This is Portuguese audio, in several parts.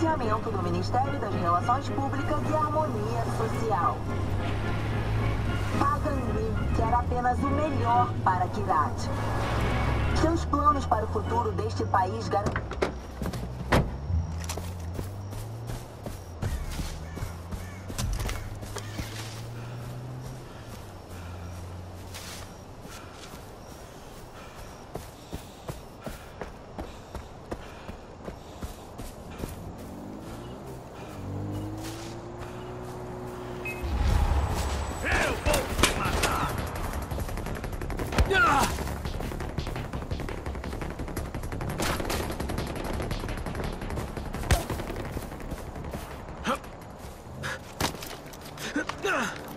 financiamento do Ministério das Relações Públicas e Harmonia Social. Paganli quer apenas o melhor para Kirat. Seus planos para o futuro deste país garantem. Ugh.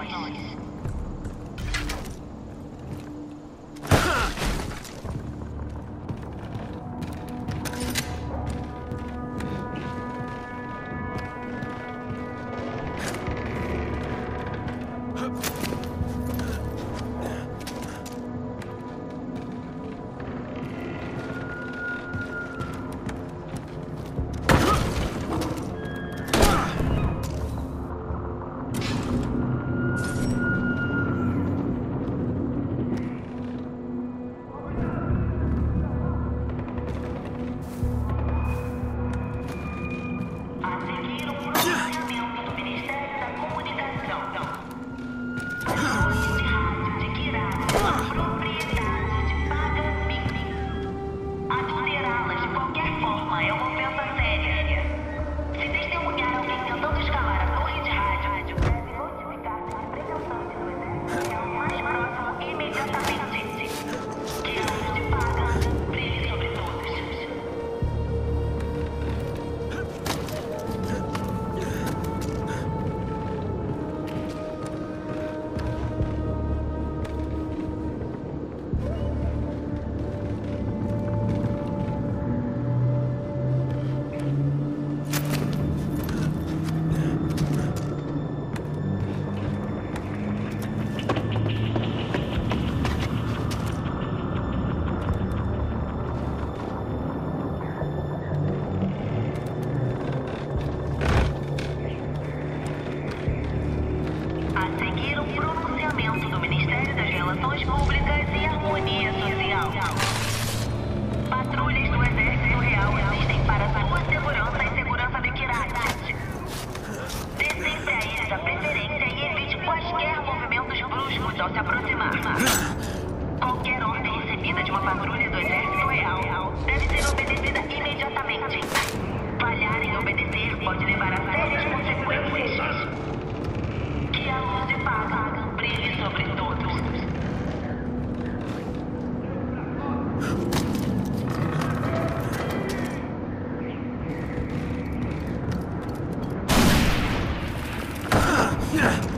noise. eu vou pensar. próximos ao se aproximar. Qualquer ordem recebida de uma patrulha do Exército Real deve ser obedecida imediatamente. Falhar em obedecer pode levar a sérias consequências. Que a luz de paga brilhe sobre todos. Yeah.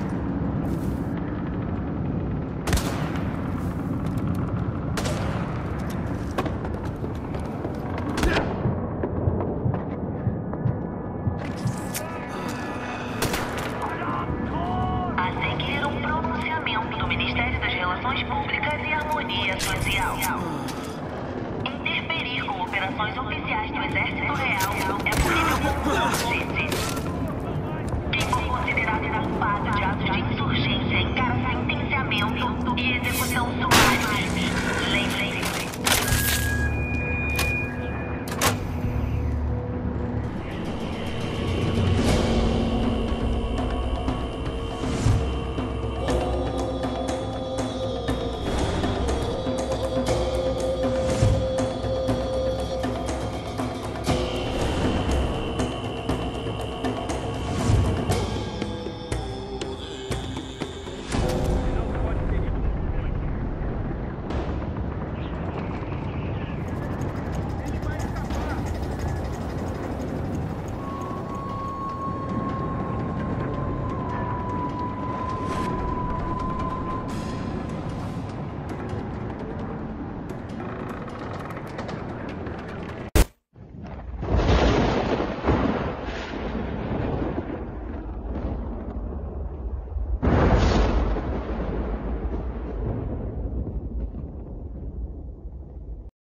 relações públicas e harmonia social. Interferir com operações oficiais do Exército Real é possível